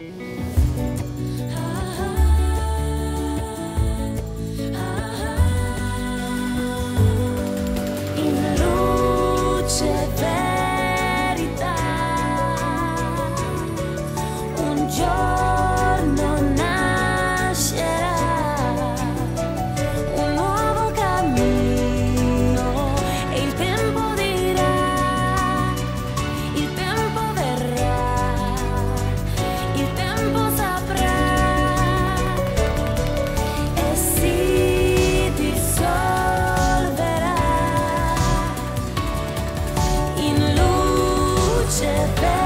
you Jeff.